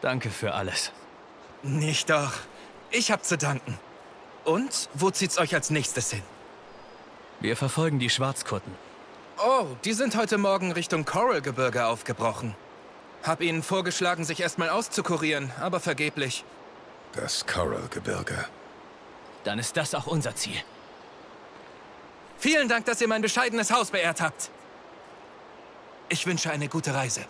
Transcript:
Danke für alles. Nicht doch. Ich hab zu danken. Und wo zieht's euch als nächstes hin? Wir verfolgen die Schwarzkutten. Oh, die sind heute Morgen Richtung Coralgebirge aufgebrochen. Hab ihnen vorgeschlagen, sich erstmal auszukurieren, aber vergeblich. Das Coralgebirge. Dann ist das auch unser Ziel. Vielen Dank, dass ihr mein bescheidenes Haus beehrt habt. Ich wünsche eine gute Reise.